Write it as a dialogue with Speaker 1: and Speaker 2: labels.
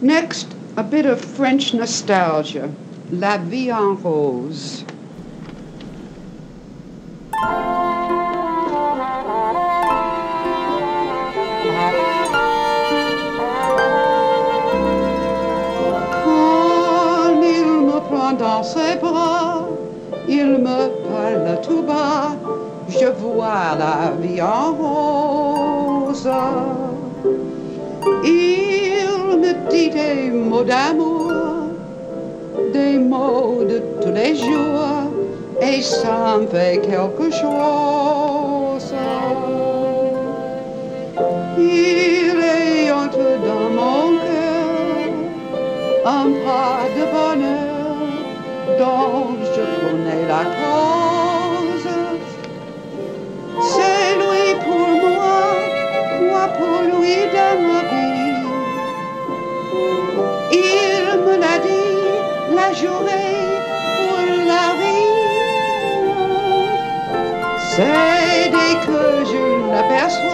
Speaker 1: Next, a bit of French nostalgia. La vie en rose. Quand il me prend dans ses bras, il me parle tout bas, je vois la vie en rose. Des mots d'amour, des mots de tous les jours, et ça me fait quelque chose. Il est entre dans mon cœur un pas de bonheur dont la journée pour la vie. C'est dès que je l'aperçois,